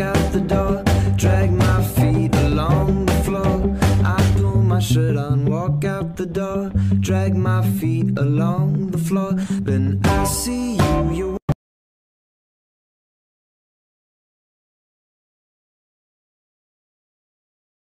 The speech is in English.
out the door, drag my feet along the floor. I pull my shirt on, walk out the door, drag my feet along the floor. Then I see you, you